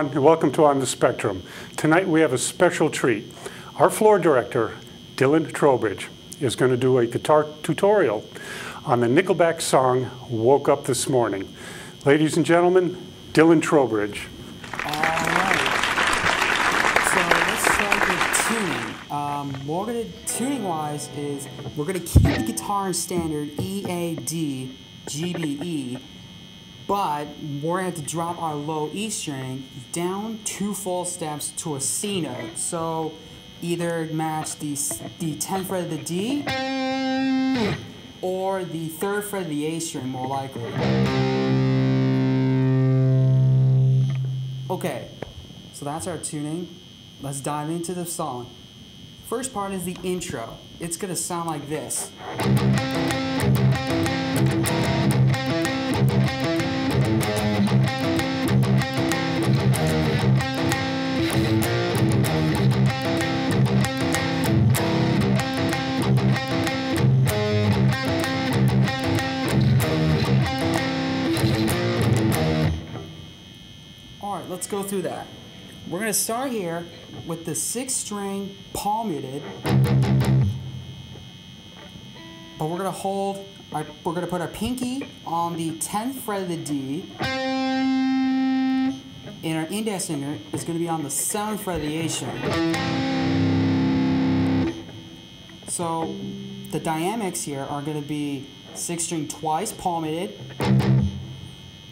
everyone, and welcome to On the Spectrum. Tonight we have a special treat. Our floor director, Dylan Trowbridge, is going to do a guitar tutorial on the Nickelback song Woke Up This Morning. Ladies and gentlemen, Dylan Trowbridge. All right. So let's start with tuning. Um, what we're gonna tuning wise is we're gonna keep the guitar in standard E A D G B E, but we're have to drop our low E string down two full steps to a C note. So either match the the 10th fret of the D or the third fret of the A string more likely. Okay, so that's our tuning. Let's dive into the song. First part is the intro. It's gonna sound like this. Let's go through that. We're gonna start here with the sixth string palm muted, but we're gonna hold, our, we're gonna put our pinky on the 10th fret of the D, and our index finger is gonna be on the 7th fret of the A string. So the dynamics here are gonna be sixth string twice palm muted, then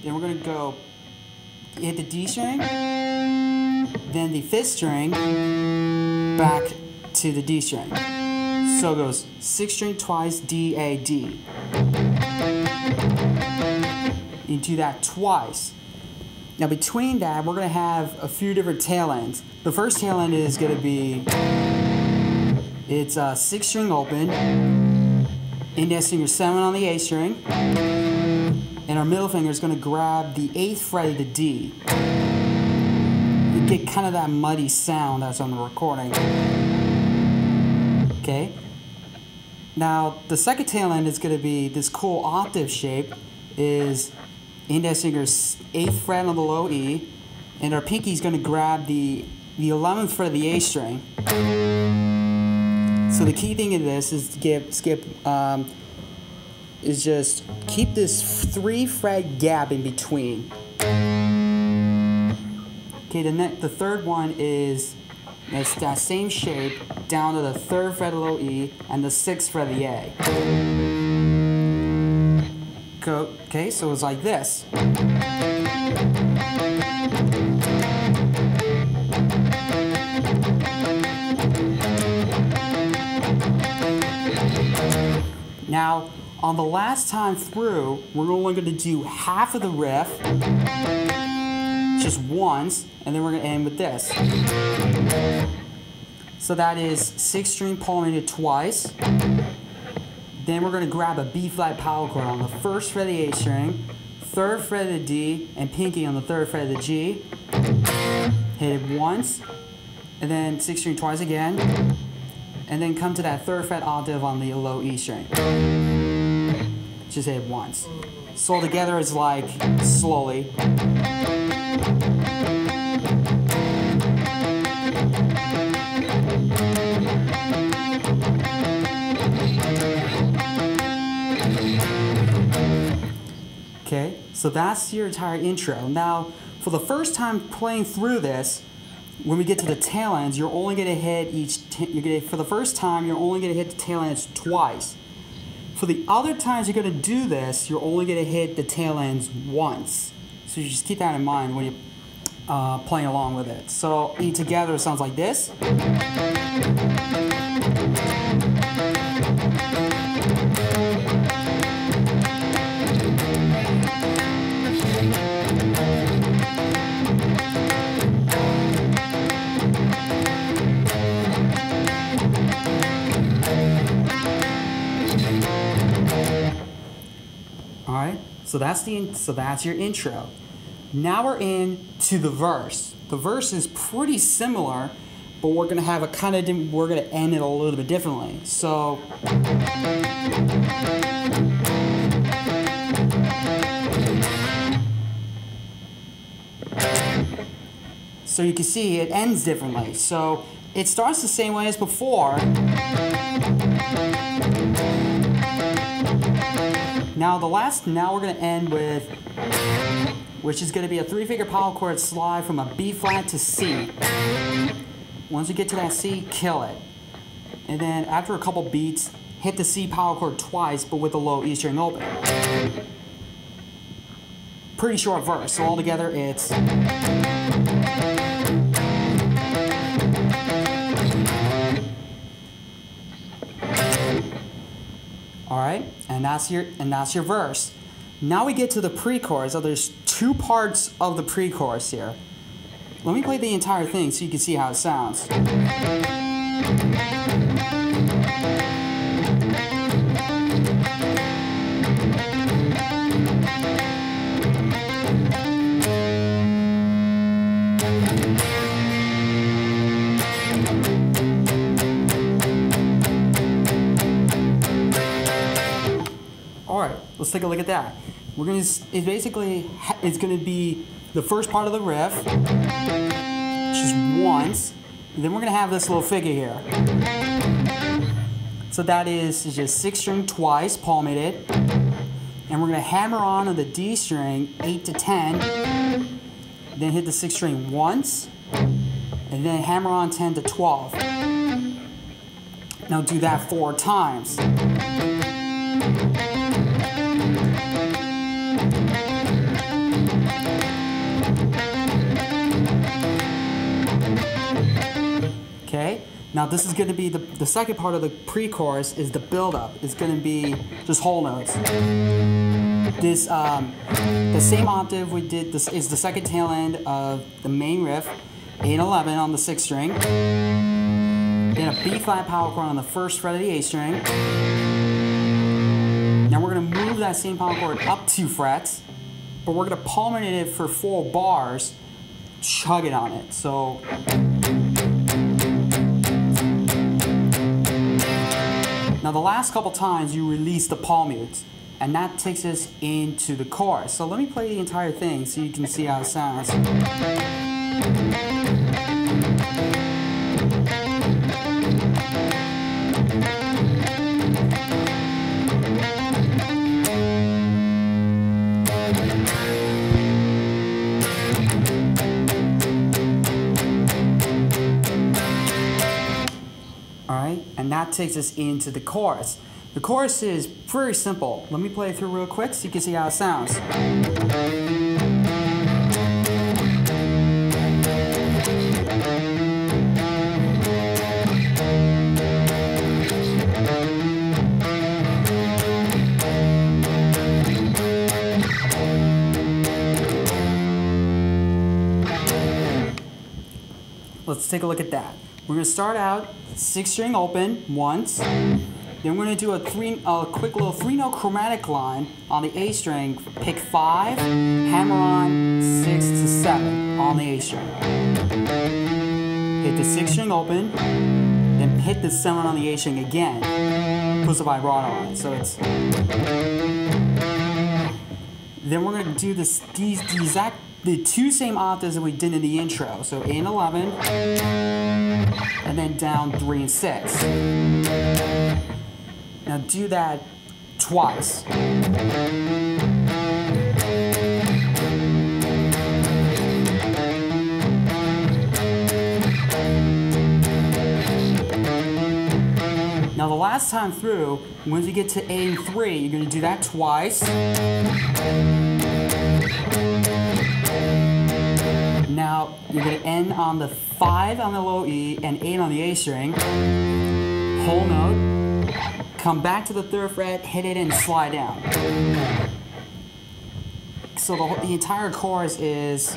we're gonna go hit the D string, then the fifth string, back to the D string. So it goes six string twice, D, A, D. You do that twice. Now between that, we're gonna have a few different tail ends. The first tail end is gonna be, it's a six string open, index finger seven on the A string, our middle finger is going to grab the eighth fret of the D. You get kind of that muddy sound that's on the recording. Okay. Now the second tail end is going to be this cool octave shape. Is index finger's eighth fret on the low E, and our pinky is going to grab the the eleventh fret of the A string. So the key thing in this is to get skip. Um, is just keep this three fret gap in between. Okay, the next, the third one is it's that same shape down to the third fret of low E and the sixth fret of the A. Go, okay, so it's like this. Now, on the last time through, we're only going to do half of the riff, just once, and then we're going to end with this. So that is six string palmated twice. Then we're going to grab a B flat power chord on the first fret of the A string, third fret of the D, and pinky on the third fret of the G. Hit it once, and then six string twice again, and then come to that third fret octave on the low E string just hit it once. So together it's like slowly. Okay, so that's your entire intro. Now, for the first time playing through this, when we get to the tail ends, you're only going to hit each. you're gonna, for the first time, you're only going to hit the tail ends twice. For the other times you're going to do this, you're only going to hit the tail ends once. So you just keep that in mind when you're uh, playing along with it. So E together sounds like this. So that's the so that's your intro. Now we're in to the verse. The verse is pretty similar, but we're gonna have a kind of we're gonna end it a little bit differently. So. So you can see it ends differently. So it starts the same way as before. Now the last, now we're gonna end with, which is gonna be a three finger power chord slide from a B flat to C. Once you get to that C, kill it. And then after a couple beats, hit the C power chord twice, but with the low E string open. Pretty short verse, so altogether it's All right, and that's your and that's your verse. Now we get to the pre-chorus. So there's two parts of the pre-chorus here. Let me play the entire thing so you can see how it sounds. Let's take a look at that. We're gonna, it's basically, it's gonna be the first part of the riff, just once, then we're gonna have this little figure here. So that is just six string twice, palmated, and we're gonna hammer on on the D string, eight to 10, then hit the six string once, and then hammer on 10 to 12. Now do that four times. Now this is going to be the, the second part of the pre-chorus is the build-up. It's going to be just whole notes. This, um, the same octave we did, this is the second tail end of the main riff, 811 on the sixth string, then a B flat power chord on the first fret of the A string. Now we're going to move that same power chord up two frets, but we're going to palmate it for four bars, chug it on it. So Now the last couple times you release the palm mutes, and that takes us into the chorus. So let me play the entire thing so you can see how it sounds. Takes us into the chorus. The chorus is pretty simple. Let me play it through real quick so you can see how it sounds. Let's take a look at that. We're gonna start out six string open once. Then we're gonna do a three, a quick little three note chromatic line on the A string. Pick five, hammer on six to seven on the A string. Hit the six string open, then hit the seven on the A string again. Puts a vibrato on it, so it's. Then we're gonna do this, the exact, the two same octaves that we did in the intro. So and 11, and then down three and six. Now do that twice. Now the last time through, once you get to A and 3, you're to do that twice. Now you're to end on the 5 on the low E and 8 on the A string. Whole note. Come back to the third fret, hit it and slide down. So the, the entire chorus is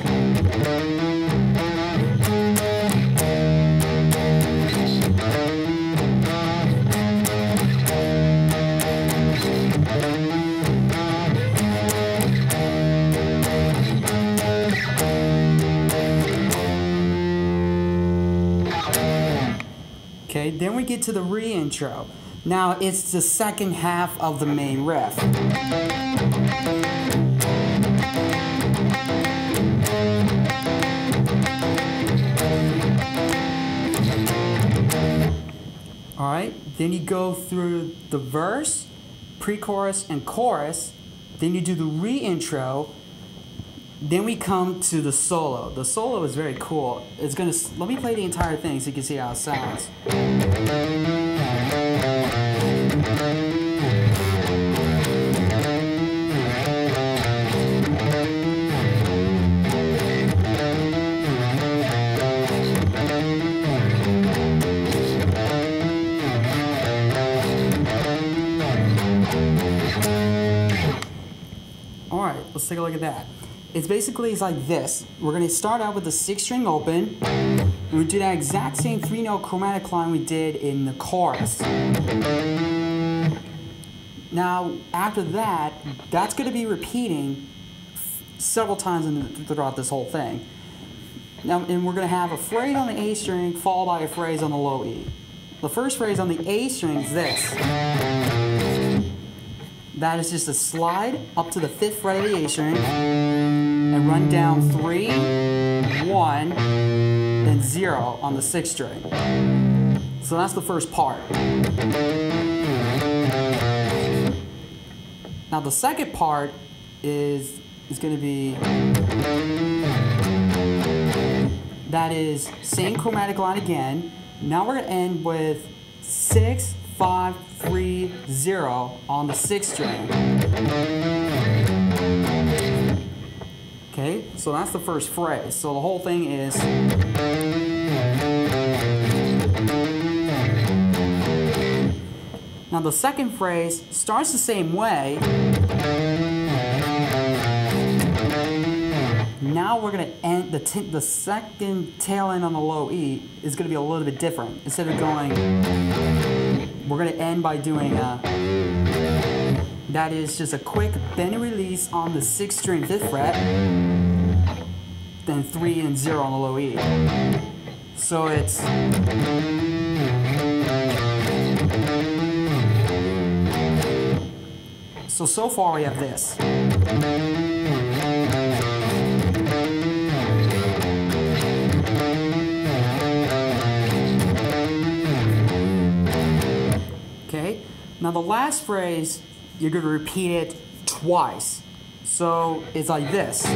Okay, then we get to the reintro. Now it's the second half of the main riff. All right, then you go through the verse, pre-chorus, and chorus. Then you do the re-intro, then we come to the solo. The solo is very cool. It's gonna let me play the entire thing so you can see how it sounds. All right, let's take a look at that. It's basically it's like this. We're gonna start out with the six string open, and we do that exact same three note chromatic line we did in the chorus. Now, after that, that's gonna be repeating several times the, throughout this whole thing. Now, and we're gonna have a phrase on the A string followed by a phrase on the low E. The first phrase on the A string is this. That is just a slide up to the fifth fret of the A string run down three, one, then zero on the sixth string. So that's the first part. Now the second part is is going to be that is same chromatic line again. Now we're going to end with six, five, three, zero on the sixth string. Okay, so that's the first phrase. So the whole thing is. Now the second phrase starts the same way. Now we're gonna end the the second tail end on the low E is gonna be a little bit different. Instead of going, we're gonna end by doing a. That is just a quick bend and release on the sixth string fifth fret, then three and zero on the low E. So it's. So, so far we have this. Okay, now the last phrase, you're to repeat it twice. So it's like this.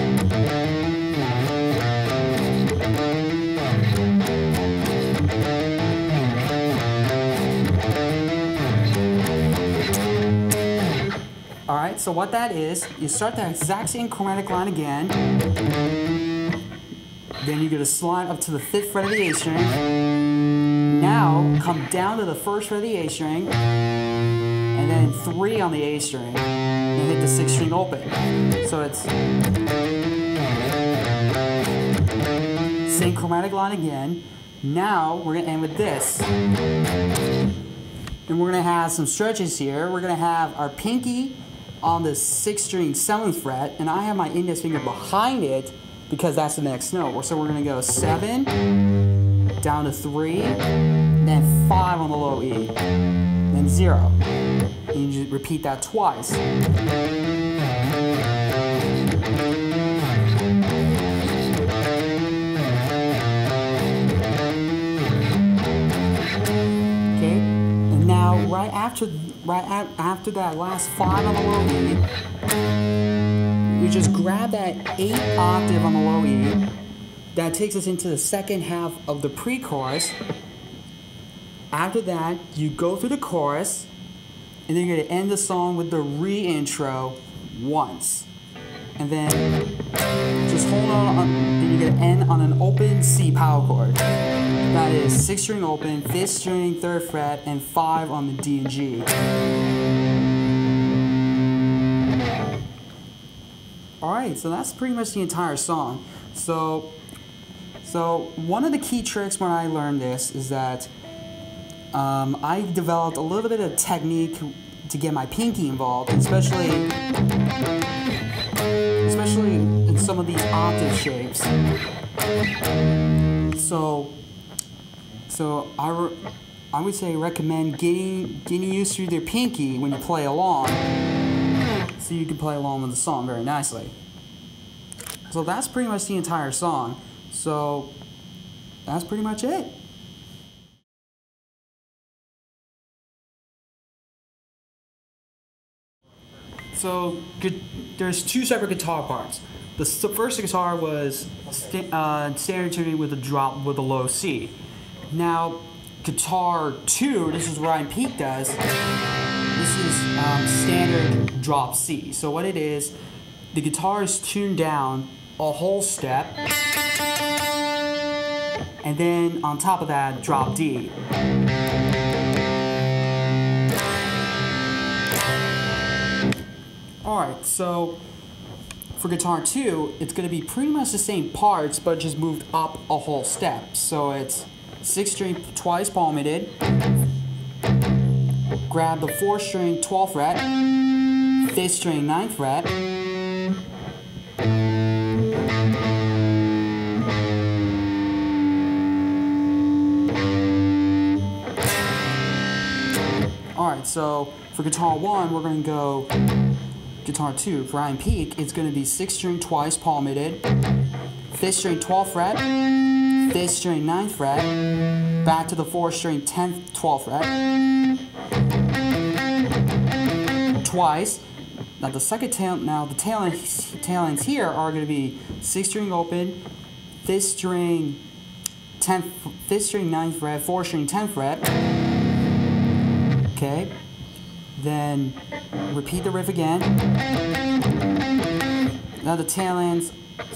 All right, so what that is, you start that exact same chromatic line again. Then you're gonna slide up to the fifth fret of the A string. Now come down to the first fret of the A string, and then three on the A string, and hit the sixth string open. So it's same chromatic line again. Now we're gonna end with this. And we're gonna have some stretches here. We're gonna have our pinky on the sixth string seventh fret, and I have my index finger behind it because that's the next note. So we're gonna go seven, down to three, then five on the low E, then zero. You just repeat that twice. Okay, and now right after right after that last five on the low E, you just grab that eighth octave on the low E. That takes us into the second half of the pre-chorus. After that, you go through the chorus, and then you're gonna end the song with the re-intro once, and then just hold on, on and you're gonna end on an open C power chord. That is six string open, fifth string, third fret, and five on the D and G. All right, so that's pretty much the entire song. So, so one of the key tricks when I learned this is that um, I developed a little bit of technique to get my pinky involved, especially especially in some of these octave shapes. So, so I, I would say recommend getting getting used to your pinky when you play along, so you can play along with the song very nicely. So that's pretty much the entire song. So that's pretty much it. So there's two separate guitar parts. The first guitar was sta- uh, standard tuning with a drop with a low C. Now, guitar two, this is what Ryan Peake does. This is um, standard drop C. So what it is, the guitar is tuned down a whole step, and then on top of that, drop D. Alright, so for guitar 2, it's going to be pretty much the same parts, but just moved up a whole step. So it's 6 string twice palmated, grab the 4 string 12th fret, 5th string 9th fret, Alright, so for guitar 1, we're going to go guitar 2, for Peake, it's going to be 6 string twice palmated, 5th string 12th fret, 5th string 9th fret, back to the 4th string 10th 12th fret, twice. Now the second tail, now the tail, ends, tail ends here are going to be 6 string open, 5th string 10th, 5th string 9th fret, 4th string 10th fret, okay, then repeat the riff again. Now the tail ends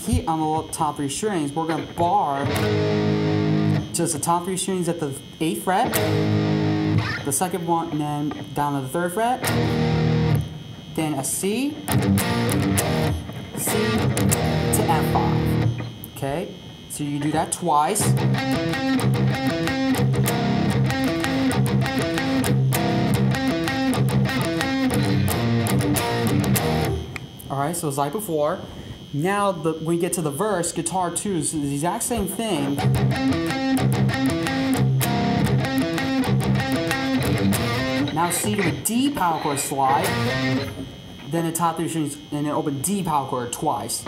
here on the top three strings, we're gonna bar just the top three strings at the eighth fret, the second one, and then down to the third fret, then a C, C to F5. Okay, so you do that twice. Alright, so it's like before. Now, the, when you get to the verse, guitar 2 is the exact same thing. Now C to a D power chord slide, then the top three strings, and then open D power chord twice.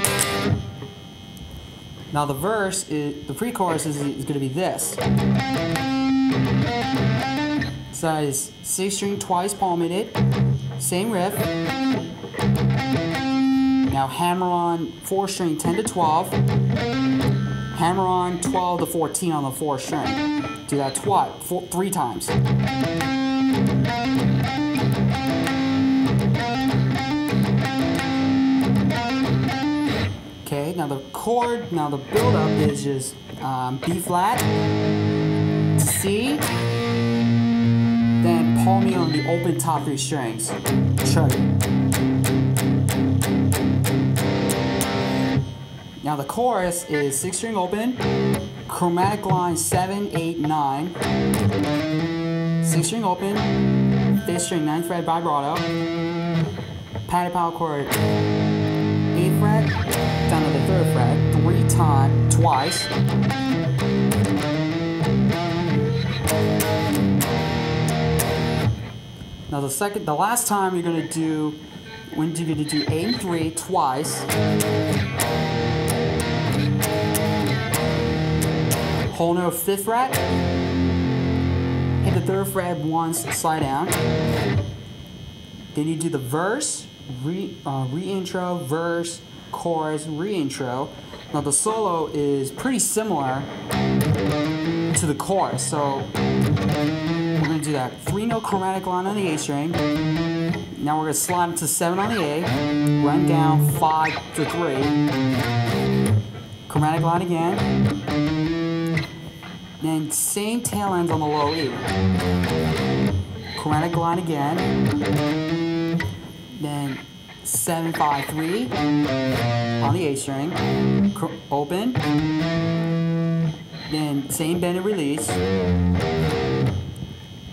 Now the verse, is, the pre-chorus is, is going to be this. So that is six string twice palmated, same riff. Now hammer on four string 10 to 12. Hammer on 12 to 14 on the four string. Do that twice, three times. Okay, now the chord, now the build up is just um, B flat, C, then palm me on the open top three strings. Chug. Now the chorus is six string open, chromatic line seven, eight, nine, six string open, fifth string ninth fret vibrato, padded power chord eighth fret down to the third fret three times, twice. Now the second, the last time you're gonna do, when you're gonna do eight and three twice. Whole note fifth fret. Hit the third fret once, slide down. Then you do the verse, re, uh, re-intro, verse, chorus, re-intro. Now the solo is pretty similar to the chorus, so we're gonna do that. Three note chromatic line on the A string. Now we're gonna slide into seven on the A, run down five to three. Chromatic line again. Then same tail ends on the low E. Chromatic line again. Then seven five three on the A string. Open. Then same bend and release.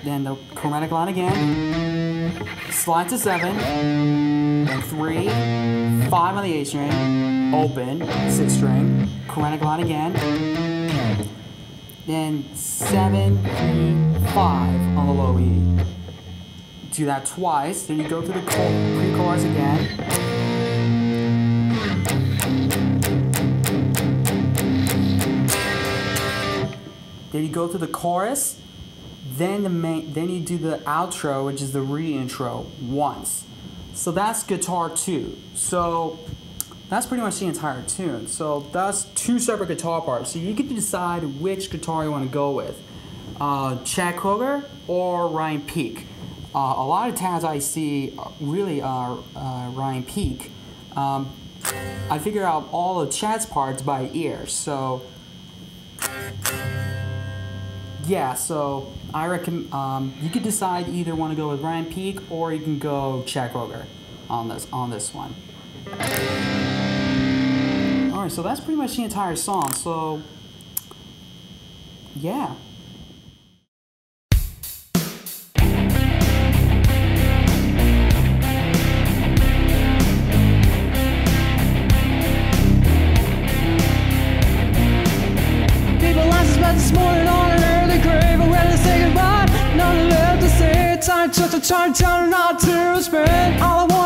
Then the chromatic line again. Slide to seven. Then three, five on the A string. Open, six string. Chromatic line again. Then seven, 3, five on the low E. Do that twice. Then you go through the pre-chorus again. Then you go to the chorus, then the main, then you do the outro, which is the re-intro once. So that's guitar two. So that's pretty much the entire tune. So that's two separate guitar parts. So you get to decide which guitar you want to go with. Uh, Chad Kroeger or Ryan Peake. Uh, a lot of times I see uh, really are uh, Ryan Peake. Um, I figure out all of Chad's parts by ear. So yeah, so I recommend um, you could decide either want to go with Ryan Peake or you can go Chad Kroeger on this on this one. So that's pretty much the entire song. So yeah. This morning on an early grave ready to say goodbye, left to say Time to turn down not to spend All I wanted